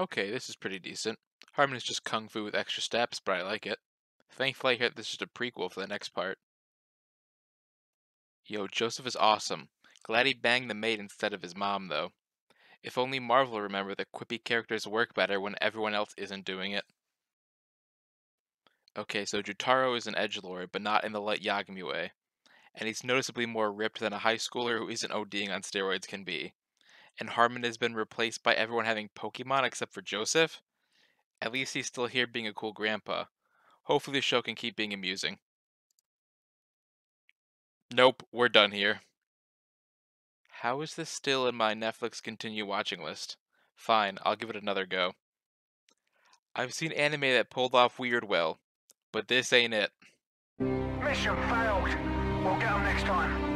Okay, this is pretty decent. Hamon is just kung fu with extra steps, but I like it. Thankfully, I this is just a prequel for the next part. Yo, Joseph is awesome. Glad he banged the maid instead of his mom, though. If only Marvel remember that quippy characters work better when everyone else isn't doing it. Okay, so Jotaro is an edge lord, but not in the light Yagami way. And he's noticeably more ripped than a high schooler who isn't ODing on steroids can be. And Hamon has been replaced by everyone having Pokemon except for Joseph. At least he's still here being a cool grandpa. Hopefully the show can keep being amusing. Nope, we're done here. How is this still in my Netflix continue watching list? Fine, I'll give it another go. I've seen anime that pulled off weird well, but this ain't it. Mission failed. We'll get them next time.